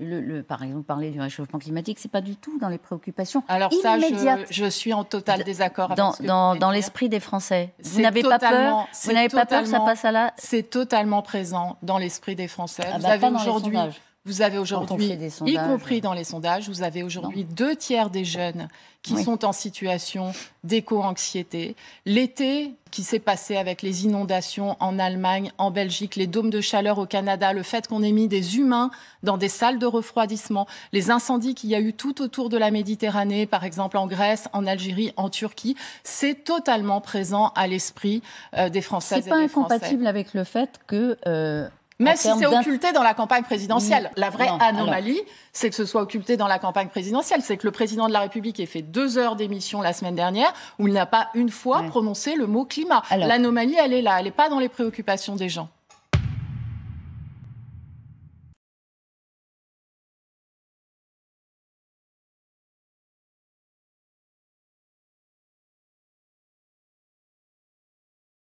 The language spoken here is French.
Le, par exemple, parler du réchauffement climatique, c'est pas du tout dans les préoccupations Alors ça, je, suis en total désaccord avec dans, dans, dans l'esprit des Français. Vous n'avez pas peur Vous n'avez pas peur que ça passe à là C'est totalement présent dans l'esprit des Français. Ah vous, bah, avez aujourd'hui, vous avez aujourd'hui, y compris dans les sondages, vous avez aujourd'hui deux tiers des jeunes qui sont en situation d'éco-anxiété. L'été qui s'est passé avec les inondations en Allemagne, en Belgique, les dômes de chaleur au Canada, le fait qu'on ait mis des humains dans des salles de refroidissement, les incendies qu'il y a eu tout autour de la Méditerranée, par exemple en Grèce, en Algérie, en Turquie, c'est totalement présent à l'esprit euh, des Français. C'est pas incompatible avec le fait que euh, même si c'est occulté dans la campagne présidentielle. La vraie anomalie, c'est que ce soit occulté dans la campagne présidentielle. C'est que le président de la République ait fait deux heures d'émission la semaine dernière où il n'a pas une fois prononcé le mot climat. L'anomalie, elle est là. Elle n'est pas dans les préoccupations des gens.